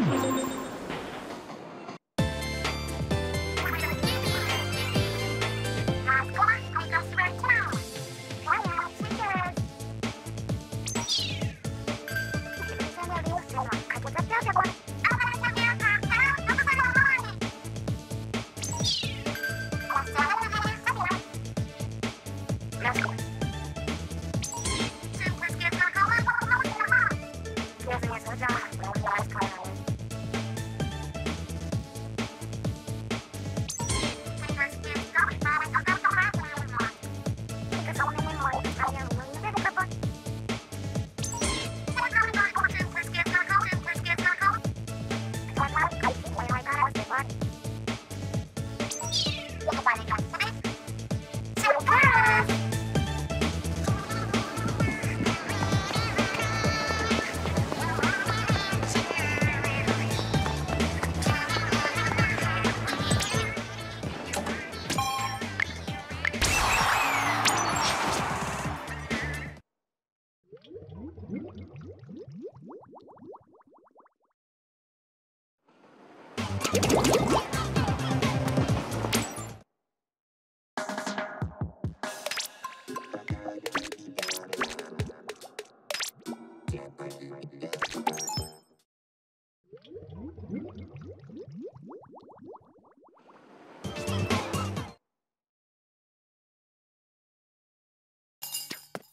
Mm-hmm.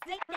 Take that.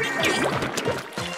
What?